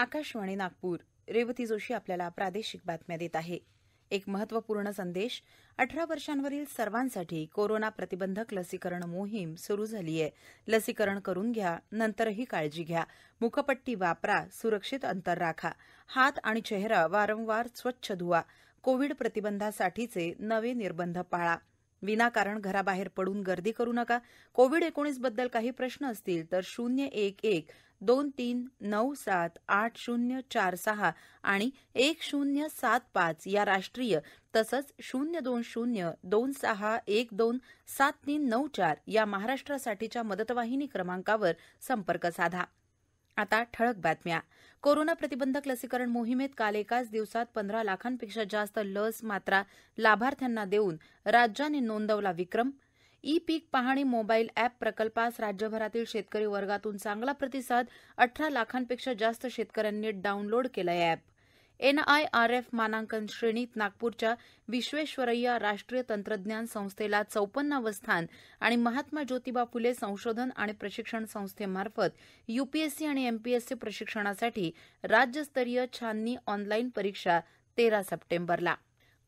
आकाशवाणी नागपूर. रेवती जोशी आपल्याला प्रादेशिक बातम्या देत आहे. एक महत्त्वपूर्ण संदेश अठरा वर्षांवरील सर्वांसाठी कोरोना प्रतिबंधक लसीकरण मोहीम सुरू झाली आहे. लसीकरण करून घ्या नंतरही काळजी घ्या. मुखपट्टी वापरा सुरक्षित अंतर राखा. हात आणि चेहरा वारंवार स्वच्छ धुवा. कोविड प्रतिबंधासाठीचे नवे निर्बंध पाळा. विनाकारण घराबाहेर पडून गर्दी करू नका. कोविड एकोणीसबद्दल काही प्रश्न असतील तर शून्य एक एक दोन तीन नऊ सात आठ शून्य चार सहा आणि एक शून्य सात पाच या राष्ट्रीय तसंच शून्य दोन शून्य दोन सहा एक दोन सात तीन नऊ चार या महाराष्ट्रासाठीच्या मदतवाहिनी क्रमांकावर संपर्क साधा. आता ठळक बातम्या. कोरोना प्रतिबंधक लसीकरण मोहिमेत काल एकाच दिवसात पंधरा लाखांपेक्षा जास्त लस मात्रा लाभार्थ्यांना देऊन राज्याने नोंदवला विक्रम ई पीक पाहणी मोबाईल अॅप प्रकल्पास राज्यभरातील शेतकरी वर्गातून चांगला प्रतिसाद अठरा लाखांपेक्षा जास्त शेतकऱ्यांनी डाऊनलोड केलं अॅप एनआयआरएफ मानांकन श्रेणीत नागपूरच्या विश्वेश्वरय्या राष्ट्रीय तंत्रज्ञान संस्थेला चौपन्नावं स्थान आणि महात्मा ज्योतिबा फुले संशोधन आणि प्रशिक्षण संस्थेमार्फत यूपीएससी आणि एमपीएससी प्रशिक्षणासाठी राज्यस्तरीय छाननी ऑनलाईन परीक्षा तेरा सप्टेंबरला.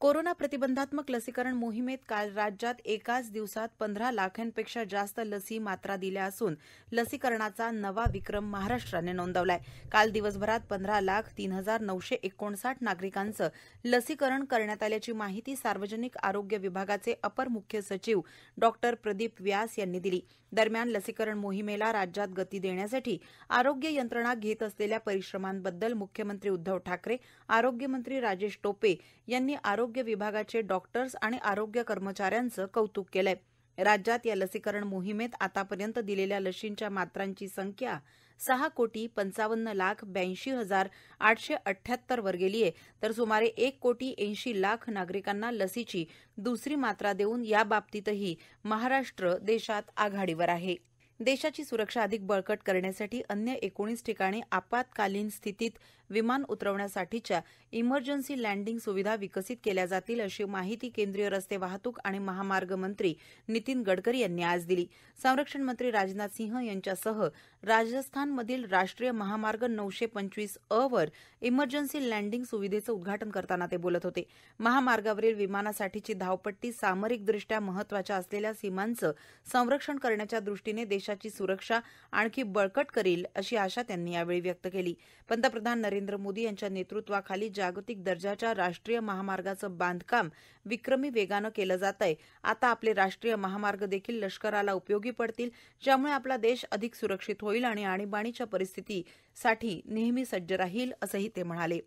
कोरोना प्रतिबंधात्मक लसीकरण मोहिमेत काल राज्यात एकाच दिवसात पंधरा लाखांपेक्षा जास्त लसी मात्रा दिल्या असून लसीकरणाचा नवा विक्रम महाराष्ट्राने नोंदवलाय. काल दिवसभरात पंधरा लाख तीन हजार नऊशे एकोणसाठ नागरिकांचं लसीकरण करण्यात आल्याची माहिती सार्वजनिक आरोग्य विभागाचे अपर मुख्य सचिव डॉक्टर प्रदीप व्यास यांनी दिली. दरम्यान लसीकरण मोहिमेला राज्यात गती देण्यासाठी आरोग्य यंत्रणा घेत असलेल्या परिश्रमांबद्दल मुख्यमंत्री उद्धव ठाकरे आरोग्यमंत्री राजेश टोपे यांनी आरोग्य आरोग्य विभागाचे डॉक्टर्स आणि आरोग्य कर्मचाऱ्यांचं कौतुक केलंय. राज्यात या लसीकरण मोहिमेत आतापर्यंत दिलेल्या लशींच्या मात्रांची संख्या सहा कोटी पंचावन्न लाख ब्याऐंशी हजार आठशे अठ्याहत्तर वर गेली आहे तर सुमारे एक कोटी ऐंशी लाख नागरिकांना लसीची दुसरी मात्रा देऊन याबाबतीतही महाराष्ट्र देशात आघाडीवर आहे. देशाची सुरक्षा अधिक बळकट करण्यासाठी अन्य एकोणीस ठिकाणी आपत्कालीन स्थितीत विमान उतरवण्यासाठीच्या इमर्जन्सी लँडिंग सुविधा विकसित केल्या जातील अशी माहिती केंद्रीय रस्ते वाहतूक आणि महामार्ग मंत्री नितीन गडकरी यांनी आज दिली. संरक्षण मंत्री राजनाथ सिंह यांच्यासह राजस्थानमधील राष्ट्रीय महामार्ग नऊशे पंचवीस अ वर इमर्जन्सी लँडिंग सुविधेचं उद्घाटन करताना ते बोलत होते. महामार्गावरील विमानासाठीची धावपट्टी सामरिकदृष्ट्या महत्त्वाच्या असलेल्या सीमांचं संरक्षण करण्याच्या दृष्टीने देशाची सुरक्षा आणखी बळकट करील अशी आशा त्यांनी यावेळी व्यक्त केली. पंतप्रधान नरेंद्र नरेंद्र मोदी यांच्या नेतृत्वाखाली जागतिक दर्जाच्या राष्ट्रीय महामार्गाचं बांधकाम विक्रमी वेगानं केलं जात आहे आता आपले राष्ट्रीय महामार्ग देखील लष्कराला उपयोगी पडतील ज्यामुळे आपला देश अधिक सुरक्षित होईल आणि आणीबाणीच्या परिस्थितीसाठी नेहमी सज्ज राहील असंही ते म्हणाले.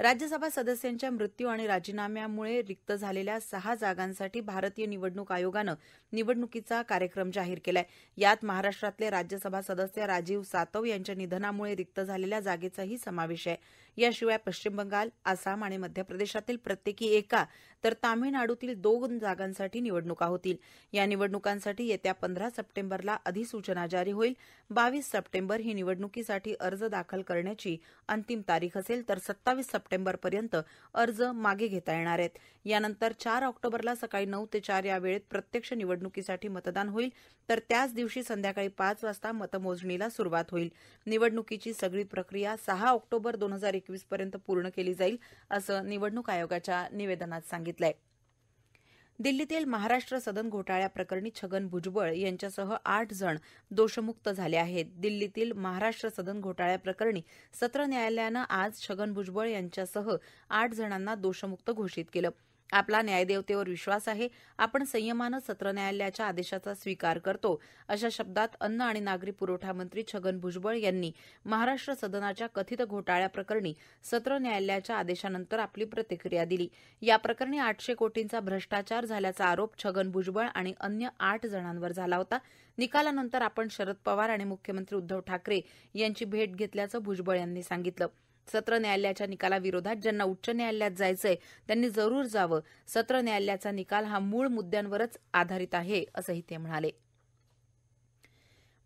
राज्यसभा सदस्यांच्या मृत्यू आणि राजीनाम्यामुळे रिक्त झालेल्या सहा जागांसाठी भारतीय निवडणूक आयोगानं निवडणुकीचा कार्यक्रम जाहीर केलाय. यात महाराष्ट्रातले राज्यसभा सदस्य राजीव सातव यांच्या निधनामुळे रिक्त झालेल्या जागेचाही समावेश आहे. याशिवाय पश्चिम बंगाल आसाम आणि मध्य प्रदेशातील प्रत्येकी एका तर तामिळनाडूतील दोन जागांसाठी निवडणुका होतील. या निवडणुकांसाठी येत्या पंधरा सप्टेंबरला अधिसूचना जारी होईल. बावीस सप्टेंबर ही निवडणुकीसाठी अर्ज दाखल करण्याची अंतिम तारीख असेल तर सत्तावीस सप्टेंबरपर्यंत अर्ज मागे घेता येणार आहेत. यानंतर चार ऑक्टोबरला सकाळी नऊ ते चार या वेळेत प्रत्यक्ष निवडणुकीसाठी मतदान होईल. तर त्याच दिवशी संध्याकाळी पाच वाजता मतमोजणीला सुरुवात होईल. निवडणुकीची सगळी प्रक्रिया सहा ऑक्टोबर दोन हजार एकवीस पर्यंत पूर्ण केली जाईल असं निवडणूक आयोगाच्या निवेदनात सांगितलं आहे दिल्लीतील महाराष्ट्र सदन घोटाळ्याप्रकरणी छगन भुजबळ यांच्यासह आठ जण दोषमुक्त झाले आहेत. दिल्लीतील महाराष्ट्र सदन घोटाळ्याप्रकरणी सत्र न्यायालयानं आज छगन भुजबळ यांच्यासह आठ जणांना दोषमुक्त घोषित केलं. आपला न्यायदेवतेवर विश्वास आहे. आपण संयमानं सत्र न्यायालयाच्या आदेशाचा स्वीकार करतो. अशा शब्दात अन्न आणि नागरी प्रवठा मंत्री छगन भुजबळ यांनी महाराष्ट्र सदनाच्या कथित घोटाळ्याप्रकरणी सत्र न्यायालयाच्या आदेशानंतर आपली प्रतिक्रिया दिली. या प्रकरणी आठशे कोटींचा भ्रष्टाचार झाल्याचा आरोप छगन भुजबळ आणि अन्य आठ जणांवर झाला होता. निकालानंतर आपण शरद पवार आणि मुख्यमंत्री उद्धव ठाकरे यांची भेट घेतल्याचं भुजबळ यांनी सांगितलं. सत्र न्यायालयाच्या निकालाविरोधात ज्यांना उच्च न्यायालयात जायचंय त्यांनी जरूर जावं. सत्र न्यायालयाचा निकाल हा मूळ मुद्द्यांवरच आधारित आहे असंही ते म्हणाले.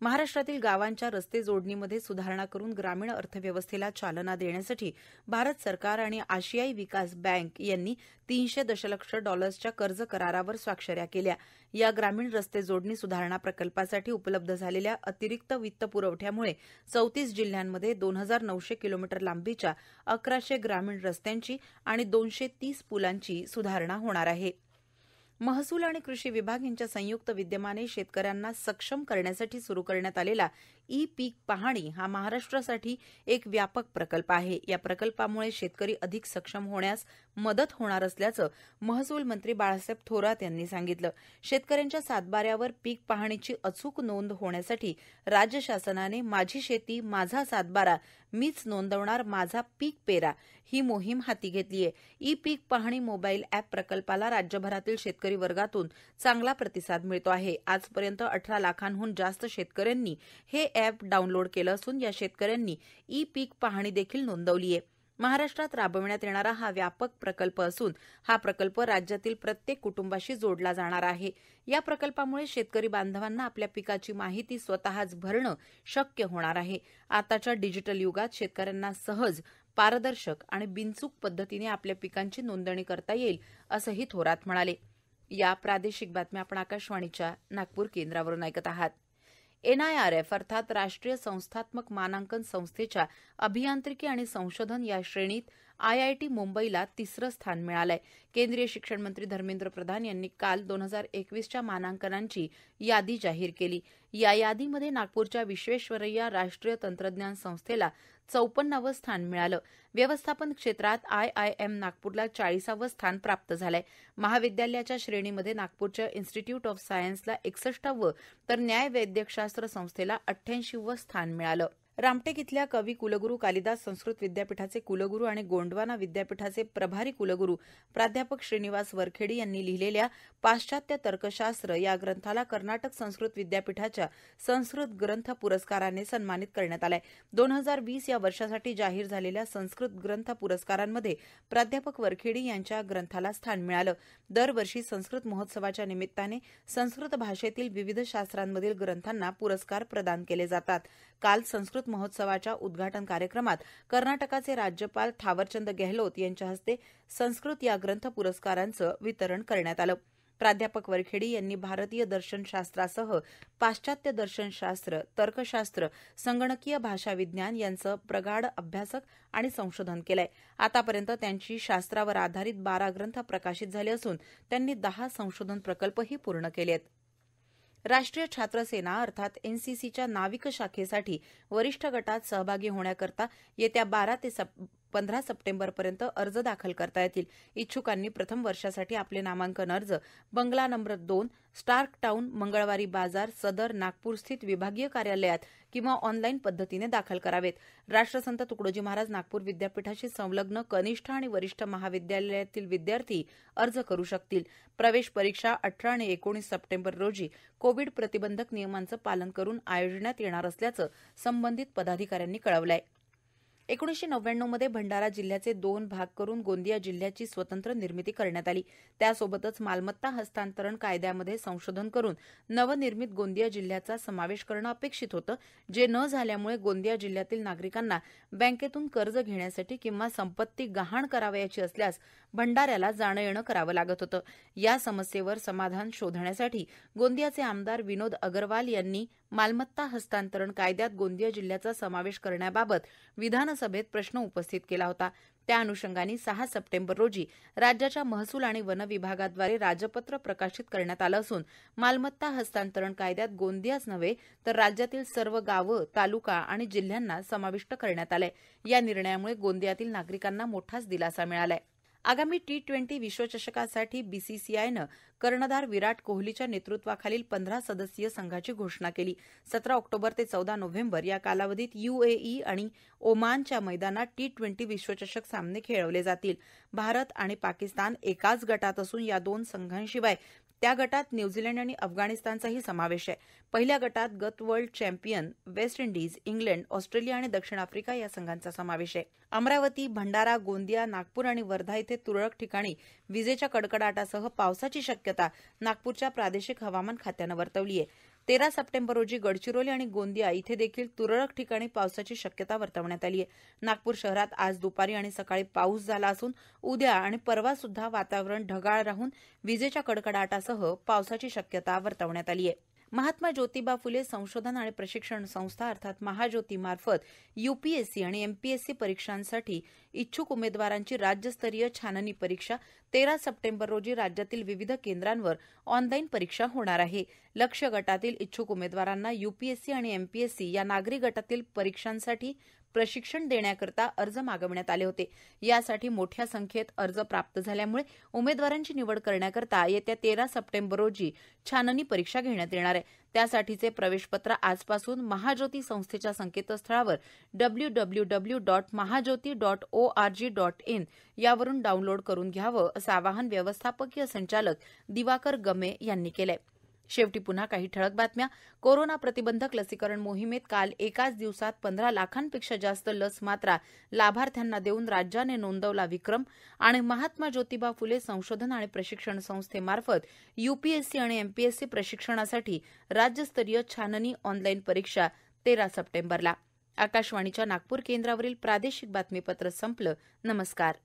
महाराष्ट्रातील गावांच्या रस्ते जोडणीमध्ये सुधारणा करून ग्रामीण अर्थव्यवस्थेला चालना देण्यासाठी भारत सरकार आणि आशियाई विकास बँक यांनी तीनशे दशलक्ष डॉलर्सच्या कर्ज करारावर स्वाक्षऱ्या केल्या. या ग्रामीण रस्ते जोडणी सुधारणा प्रकल्पासाठी उपलब्ध झालेल्या अतिरिक्त वित्त पुरवठ्यामुळे चौतीस जिल्ह्यांमध्ये दोन हजार नऊशे किलोमीटर लांबीच्या अकराशे ग्रामीण रस्त्यांची आणि दोनशे तीस पुलांची सुधारणा होणार आहे. महसूल आणि कृषी विभाग यांच्या संयुक्त विद्यमाने शेतकऱ्यांना सक्षम करण्यासाठी सुरू करण्यात आलेला ई पीक पाहणी हा महाराष्ट्रासाठी एक व्यापक प्रकल्प आहे. या प्रकल्पामुळे शेतकरी अधिक सक्षम होण्यास मदत होणार असल्याचं महसूल मंत्री बाळासाहेब थोरात यांनी सांगितलं. शेतकऱ्यांच्या सातबाऱ्यावर पीक पाहणीची अचूक नोंद होण्यासाठी राज्य शासनाने माझी शेती माझा सातबारा मीच नोंदवणार माझा पीक पेरा ही मोहीम हाती घेतली आहे ई पीक पाहणी मोबाईल अॅप प्रकल्पाला राज्यभरातील शेतकरी वर्गातून चांगला प्रतिसाद मिळतो आहे. आजपर्यंत अठरा लाखांहून जास्त शेतकऱ्यांनी हे अॅप डाऊनलोड केलं असून या शेतकऱ्यांनी ई पीक पाहणी देखील नोंदवली आहे महाराष्ट्रात राबविण्यात येणारा हा व्यापक प्रकल्प असून हा प्रकल्प राज्यातील प्रत्येक कुटुंबाशी जोडला जाणार आहे. या प्रकल्पामुळे शेतकरी बांधवांना आपल्या पिकाची माहिती स्वतःच भरणं शक्य होणार आहे. आताच्या डिजिटल युगात शेतकऱ्यांना सहज पारदर्शक आणि बिनचूक पद्धतीने आपल्या पिकांची नोंदणी करता येईल असंही थोरात म्हणाले. या प्रादेशिक बातम्या आपण आकाशवाणीच्या नागपूर केंद्रावरून ऐकत आहात. एनआयआरएफ अर्थात राष्ट्रीय संस्थात्मक मानांकन संस्थेच्या अभियांत्रिकी आणि संशोधन या श्रेणीत आयआयटी मुंबईला तिसरं स्थान मिळालं आहे केंद्रीय शिक्षण मंत्री धर्मेंद्र प्रधान यांनी काल दोन हजार एकवीसच्या मानांकनांची यादी जाहीर केली. या यादीमध्ये नागपूरच्या विश्वेश्वरय्या राष्ट्रीय तंत्रज्ञान संस्थेला चौपन्नावं स्थान मिळालं. व्यवस्थापन क्षेत्रात आयआयएम नागपूरला चाळीसावं स्थान प्राप्त झालंय. महाविद्यालयाच्या श्रेणीमध्ये नागपूरच्या इन्स्टिट्यूट ऑफ सायन्सला एकसष्टावं तर न्याय वैद्यकशास्त्र संस्थेला अठ्ठ्याऐंशीवं स्थान मिळालं. रामटेक इथल्या कवी कुलगुरू कालिदास संस्कृत विद्यापीठाचे कुलगुरू आणि गोंडवाना विद्यापीठाचे प्रभारी कुलगुरू प्राध्यापक श्रीनिवास वरखेडी यांनी लिहिलेल्या पाश्चात्य तर्कशास्त्र या ग्रंथाला कर्नाटक संस्कृत विद्यापीठाच्या संस्कृत ग्रंथ पुरस्काराने सन्मानित करण्यात आलाय. दोन हजार वीस या वर्षासाठी जाहीर झालेल्या संस्कृत ग्रंथ पुरस्कारांमध्ये प्राध्यापक वरखेडी यांच्या ग्रंथाला स्थान मिळालं. दरवर्षी संस्कृत महोत्सवाच्या निमित्ताने संस्कृत भाषेतील विविध शास्त्रांमधील ग्रंथांना पुरस्कार प्रदान केले जातात. काल संस्कृत महोत्सवाच्या उद्घाटन कार्यक्रमात कर्नाटकाचे राज्यपाल थावरचंद गेहलोत यांच्या हस्ते संस्कृत या ग्रंथ पुरस्कारांचं वितरण करण्यात आलं. प्राध्यापक वरखेडी यांनी भारतीय दर्शनशास्त्रासह पाश्चात्य दर्शनशास्त्र तर्कशास्त्र संगणकीय भाषा विज्ञान यांचं प्रगाढ अभ्यासक आणि संशोधन केलंय. आतापर्यंत त्यांची शास्त्रावर आधारित बारा ग्रंथ प्रकाशित झाले असून त्यांनी दहा संशोधन प्रकल्पही पूर्ण केले आहेत राष्ट्रीय छात्र सेना अर्थात एनसीसीच्या नाविक शाखेसाठी वरिष्ठ गटात सहभागी होण्याकरता येत्या बारा ते पंधरा सप्टेंबरपर्यंत अर्ज दाखल करता येतील. इच्छुकांनी प्रथम वर्षासाठी आपले नामांकन अर्ज बंगला नंबर दोन स्टार्क टाऊन मंगळवारी बाजार सदर नागपूर स्थित विभागीय कार्यालयात किंवा ऑनलाईन पद्धतीने दाखल करावेत. राष्ट्रसंत तुकडोजी महाराज नागपूर विद्यापीठाशी संलग्न कनिष्ठ आणि वरिष्ठ महाविद्यालयातील विद्यार्थी अर्ज करू शकतील. प्रवेश परीक्षा अठरा आणि एकोणीस सप्टेंबर रोजी कोविड प्रतिबंधक नियमांचं पालन करून आयोजण्यात येणार असल्याचं संबंधित पदाधिकाऱ्यांनी कळवलं आहे एकोणीसशे नव्याण्णवमध्ये भंडारा जिल्ह्याचे दोन भाग करून गोंदिया जिल्ह्याची स्वतंत्र निर्मिती करण्यात आली. त्यासोबतच मालमत्ता हस्तांतरण कायद्यामध्ये संशोधन करून नवनिर्मित गोंदिया जिल्ह्याचा समावेश करणं अपेक्षित होतं जे न झाल्यामुळे गोंदिया जिल्ह्यातील नागरिकांना बँकेतून कर्ज घेण्यासाठी किंवा संपत्ती गहाण करावयाची असल्यास भंडाऱ्याला जाणं येणं करावं लागत होतं. या समस्येवर समाधान शोधण्यासाठी गोंदियाचे आमदार विनोद अगरवाल यांनी मालमत्ता हस्तांतरण कायद्यात गोंदिया जिल्ह्याचा समावेश करण्याबाबत विधानसभेत प्रश्न उपस्थित केला होता. त्या अन्षंगाने सहा सप्टेंबर रोजी राज्याच्या महसूल आणि वन विभागाद्वारे राजपत्र प्रकाशित करण्यात आलं असून मालमत्ता हस्तांतरण कायद्यात गोंदियाच नव्हे तर राज्यातील सर्व गावं तालुका आणि जिल्ह्यांना समाविष्ट करण्यात आलंय. या निर्णयामुळे गोंदियातील नागरिकांना मोठाच दिलासा मिळालाय. आगामी टी ट्वेंटी विश्वचषकासाठी बीसीसीआयनं कर्णधार विराट कोहलीच्या नेतृत्वाखालील पंधरा सदस्यीय संघाची घोषणा केली. सतरा ऑक्टोबर ते चौदा नोव्हेंबर या कालावधीत यूएई आणि ओमानच्या मैदानात टी ट्वेंटी विश्वचषक सामने खेळवले जातील. भारत आणि पाकिस्तान एकाच गटात असून या दोन संघांशिवाय त्या गटात न्यूझीलंड आणि अफगाणिस्तानचाही समावेश आहे. पहिल्या गटात गत world champion West Indies England Australia आणि दक्षिण आफ्रिका या संघांचा समावेश आहे. अमरावती भंडारा गोंदिया नागपूर आणि वर्धा इथे तुरळक ठिकाणी विजेच्या कडकडाटासह पावसाची शक्यता नागपूरच्या प्रादेशिक हवामान खात्यानं वर्तवली आहे. तेरा सप्टेंबर रोजी गडचिरोली आणि गोंदिया इथे देखील तुरळक ठिकाणी पावसाची शक्यता वर्तवण्यात आली आहे नागपूर शहरात आज दुपारी आणि सकाळी पाऊस झाला असून उद्या आणि परवा सुद्धा वातावरण ढगाळ राहून विजेच्या कडकडाटासह पावसाची शक्यता वर्तवण्यात आली आहे महात्मा ज्योतिबा फुले संशोधन आणि प्रशिक्षण संस्था अर्थात महाज्योतीमार्फत यूपीएससी आणि एमपीएससी परीक्षांसाठी इच्छुक उमेदवारांची राज्यस्तरीय छाननी परीक्षा तेरा सप्टेंबर रोजी राज्यातील विविध केंद्रांवर ऑनलाईन परीक्षा होणार आहे. लक्ष्य गटातील इच्छुक उमेदवारांना यूपीएससी आणि एमपीएससी या नागरी गटातील परीक्षांसाठी प्रशिक्षण देण्याकरता अर्ज मागवण्यात आले होते. यासाठी मोठ्या संख्येत अर्ज प्राप्त झाल्यामुळे उमेदवारांची निवड करण्याकरता येत्या तेरा सप्टेंबर रोजी छाननी परीक्षा घेण्यात येणार आहे. त्यासाठीचे प्रवेशपत्र आजपासून महाज्योती संस्थेच्या संकेतस्थळावर W W W dot Mahajyoti dot O R G dot in यावरून डाऊनलोड करून घ्यावं असं आवाहन व्यवस्थापकीय संचालक दिवाकर गमे यांनी केलं आहे शेवटी पुन्हा काही ठळक बातम्या. कोरोना प्रतिबंधक लसीकरण मोहिमेत काल एकाच दिवसात पंधरा लाखांपेक्षा जास्त लस मात्रा लाभार्थ्यांना देऊन राज्याने नोंदवला विक्रम आणि महात्मा ज्योतिबा फुले संशोधन आणि प्रशिक्षण संस्थेमार्फत यूपीएससी आणि एमपीएससी प्रशिक्षणासाठी राज्यस्तरीय छाननी ऑनलाईन परीक्षा तेरा सप्टेंबरला. आकाशवाणीच्या नागपूर केंद्रावरील प्रादेशिक बातमीपत्र संपलं. नमस्कार.